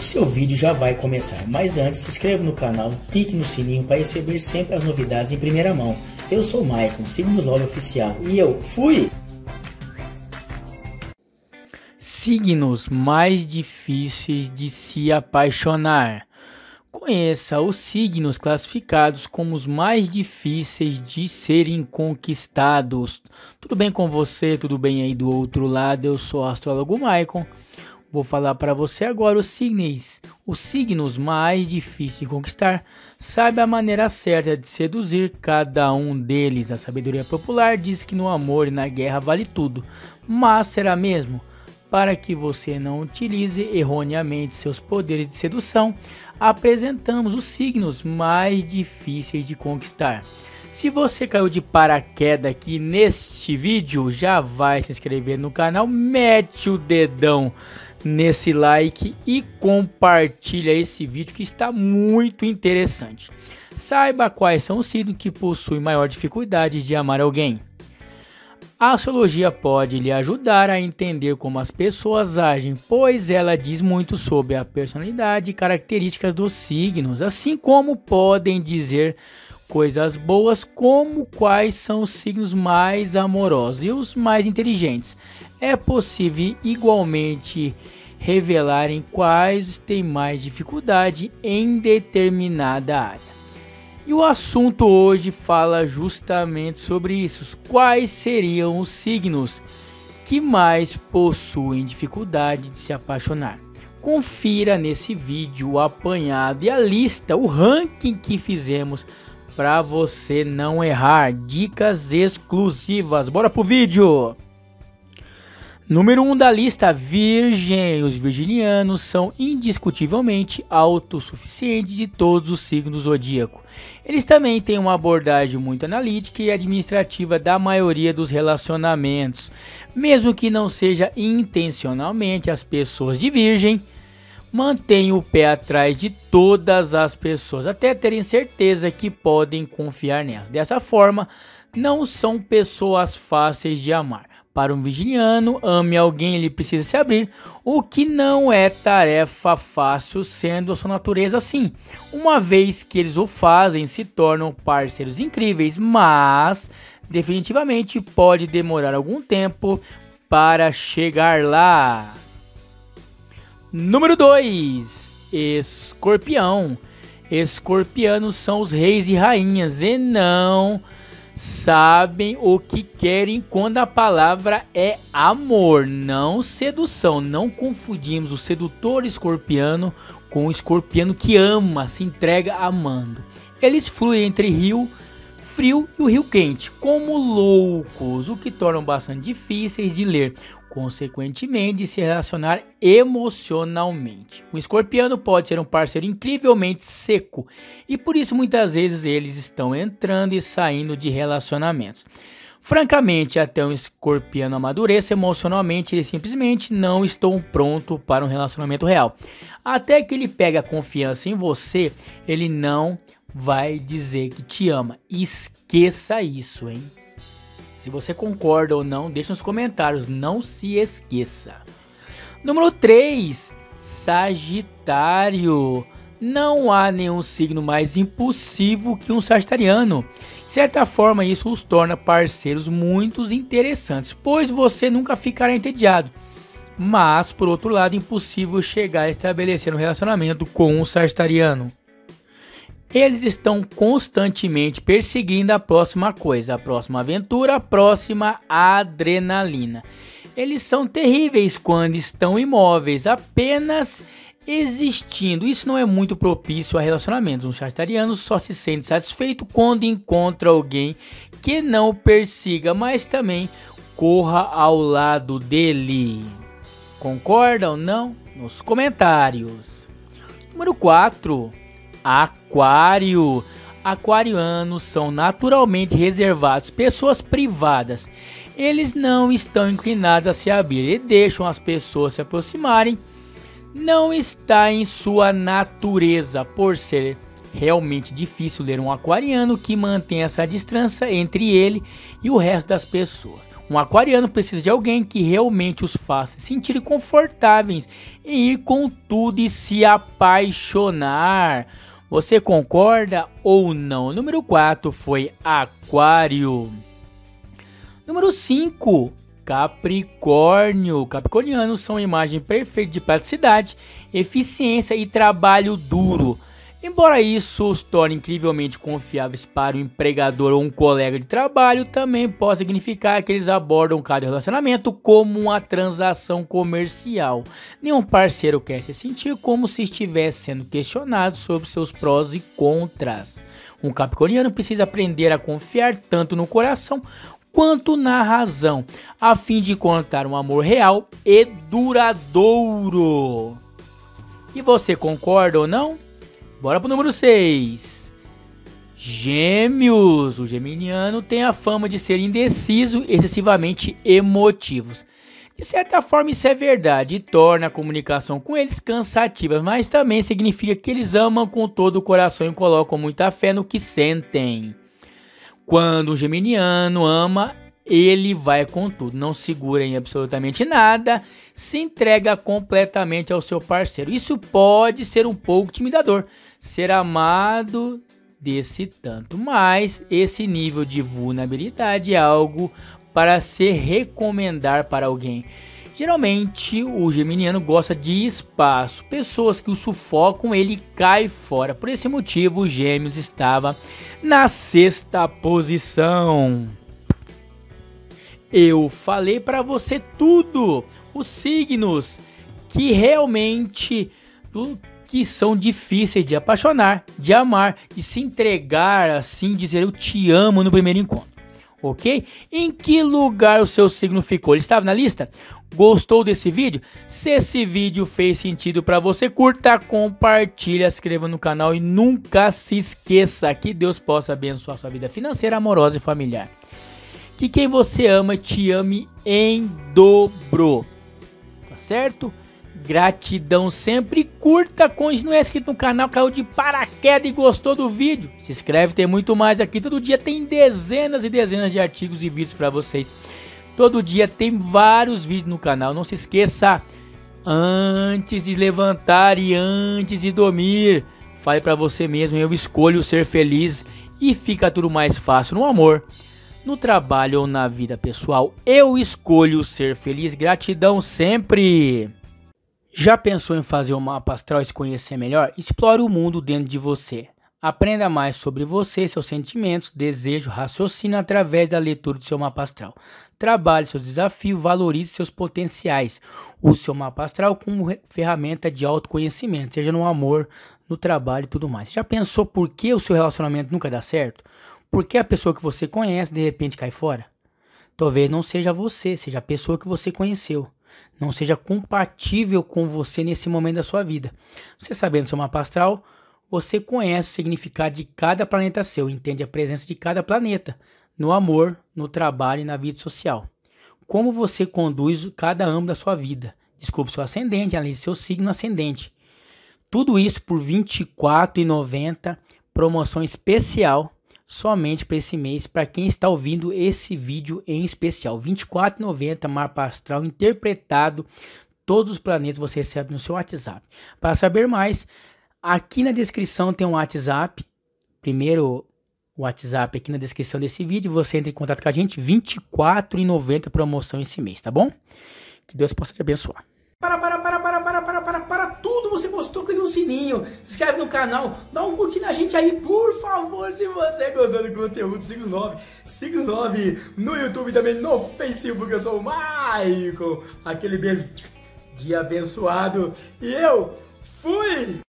Seu vídeo já vai começar, mas antes se inscreva no canal, clique no sininho para receber sempre as novidades em primeira mão. Eu sou o Maicon, signos Love Oficial e eu fui! Signos mais difíceis de se apaixonar. Conheça os signos classificados como os mais difíceis de serem conquistados. Tudo bem com você? Tudo bem aí do outro lado? Eu sou o astrólogo Maicon. Vou falar para você agora os signos, os signos mais difíceis de conquistar. Saiba a maneira certa de seduzir cada um deles. A sabedoria popular diz que no amor e na guerra vale tudo. Mas será mesmo? Para que você não utilize erroneamente seus poderes de sedução, apresentamos os signos mais difíceis de conquistar. Se você caiu de paraquedas aqui neste vídeo, já vai se inscrever no canal, mete o dedão nesse like e compartilha esse vídeo que está muito interessante. Saiba quais são os signos que possuem maior dificuldade de amar alguém. A astrologia pode lhe ajudar a entender como as pessoas agem, pois ela diz muito sobre a personalidade e características dos signos, assim como podem dizer coisas boas como quais são os signos mais amorosos e os mais inteligentes. É possível igualmente revelarem quais têm mais dificuldade em determinada área. E o assunto hoje fala justamente sobre isso. Quais seriam os signos que mais possuem dificuldade de se apaixonar? Confira nesse vídeo o apanhado e a lista, o ranking que fizemos para você não errar. Dicas exclusivas. Bora pro vídeo! Número 1 um da lista, Virgem. Os virginianos são indiscutivelmente autossuficientes de todos os signos zodíaco. Eles também têm uma abordagem muito analítica e administrativa da maioria dos relacionamentos. Mesmo que não seja intencionalmente, as pessoas de Virgem mantêm o pé atrás de todas as pessoas, até terem certeza que podem confiar nelas. Dessa forma, não são pessoas fáceis de amar. Para um vigiliano, ame alguém, ele precisa se abrir, o que não é tarefa fácil, sendo a sua natureza assim. Uma vez que eles o fazem, se tornam parceiros incríveis, mas definitivamente pode demorar algum tempo para chegar lá. Número 2: Escorpião. Escorpianos são os reis e rainhas e não sabem o que querem quando a palavra é amor, não sedução. Não confundimos o sedutor escorpiano com o escorpiano que ama, se entrega amando. Eles fluem entre rio frio e o rio quente, como loucos, o que tornam bastante difíceis de ler consequentemente se relacionar emocionalmente. O escorpiano pode ser um parceiro incrivelmente seco e por isso muitas vezes eles estão entrando e saindo de relacionamentos. Francamente, até um escorpiano amadureça emocionalmente, eles simplesmente não estão prontos para um relacionamento real. Até que ele pega confiança em você, ele não vai dizer que te ama. Esqueça isso, hein? Se você concorda ou não, deixe nos comentários. Não se esqueça. Número 3. Sagitário. Não há nenhum signo mais impulsivo que um sagitariano. De certa forma, isso os torna parceiros muito interessantes, pois você nunca ficará entediado. Mas, por outro lado, impossível chegar a estabelecer um relacionamento com um sagitariano. Eles estão constantemente perseguindo a próxima coisa, a próxima aventura, a próxima adrenalina. Eles são terríveis quando estão imóveis, apenas existindo. Isso não é muito propício a relacionamentos. Um sagitariano só se sente satisfeito quando encontra alguém que não persiga, mas também corra ao lado dele. Concordam ou não? Nos comentários. Número 4. Aquário. Aquarianos são naturalmente reservados, pessoas privadas. Eles não estão inclinados a se abrir e deixam as pessoas se aproximarem. Não está em sua natureza, por ser realmente difícil ler um aquariano que mantém essa distância entre ele e o resto das pessoas. Um aquariano precisa de alguém que realmente os faça sentir confortáveis em ir com tudo e se apaixonar. Você concorda ou não? Número 4 foi Aquário. Número 5, Capricórnio. Capricornianos são imagem perfeita de praticidade, eficiência e trabalho duro. Embora isso os torne incrivelmente confiáveis para o empregador ou um colega de trabalho, também pode significar que eles abordam cada relacionamento como uma transação comercial. Nenhum parceiro quer se sentir como se estivesse sendo questionado sobre seus prós e contras. Um capricorniano precisa aprender a confiar tanto no coração quanto na razão, a fim de encontrar um amor real e duradouro. E você concorda ou não? Bora pro número 6. Gêmeos. O geminiano tem a fama de ser indeciso excessivamente emotivos. De certa forma, isso é verdade e torna a comunicação com eles cansativa, mas também significa que eles amam com todo o coração e colocam muita fé no que sentem. Quando um geminiano ama, ele vai com tudo, não segura em absolutamente nada, se entrega completamente ao seu parceiro. Isso pode ser um pouco intimidador, ser amado desse tanto, mas esse nível de vulnerabilidade é algo para se recomendar para alguém. Geralmente o geminiano gosta de espaço, pessoas que o sufocam, ele cai fora. Por esse motivo, o Gêmeos estava na sexta posição. Eu falei para você tudo, os signos que realmente que são difíceis de apaixonar, de amar, de se entregar, assim dizer eu te amo no primeiro encontro. Ok? Em que lugar o seu signo ficou? Ele estava na lista? Gostou desse vídeo? Se esse vídeo fez sentido para você, curta, compartilhe, inscreva no canal e nunca se esqueça que Deus possa abençoar sua vida financeira, amorosa e familiar que quem você ama te ame em dobro. Tá certo? Gratidão sempre. Curta, continue inscrito no canal, caiu de paraquedas e gostou do vídeo. Se inscreve, tem muito mais aqui. Todo dia tem dezenas e dezenas de artigos e vídeos para vocês. Todo dia tem vários vídeos no canal. Não se esqueça, antes de levantar e antes de dormir, fale para você mesmo: eu escolho ser feliz e fica tudo mais fácil no amor no trabalho ou na vida pessoal, eu escolho ser feliz. Gratidão sempre! Já pensou em fazer um mapa astral e se conhecer melhor? Explore o mundo dentro de você. Aprenda mais sobre você, seus sentimentos, desejos, raciocínio através da leitura do seu mapa astral. Trabalhe seus desafios, valorize seus potenciais. Use seu mapa astral como ferramenta de autoconhecimento, seja no amor, no trabalho e tudo mais. Já pensou por que o seu relacionamento nunca dá certo? Porque a pessoa que você conhece de repente cai fora? Talvez não seja você, seja a pessoa que você conheceu. Não seja compatível com você nesse momento da sua vida. Você sabendo seu mapa astral, você conhece o significado de cada planeta seu, entende a presença de cada planeta no amor, no trabalho e na vida social. Como você conduz cada âmbito da sua vida. Desculpe seu ascendente, além de seu signo ascendente. Tudo isso por R$ 24,90, promoção especial somente para esse mês, para quem está ouvindo esse vídeo em especial. R$ 24,90 mapa astral interpretado. Todos os planetas você recebe no seu WhatsApp. Para saber mais, aqui na descrição tem um WhatsApp. Primeiro o WhatsApp aqui na descrição desse vídeo. Você entra em contato com a gente. R$ 24,90 promoção esse mês, tá bom? Que Deus possa te abençoar. Para, para, para, para, para, para tudo. Você gostou, clica no sininho, se inscreve no canal, dá um curtir na gente aí, por favor, se você gostou do conteúdo, siga o 9, siga o 9 no YouTube também, no Facebook, eu sou o Maicon. Aquele beijo de abençoado. E eu fui!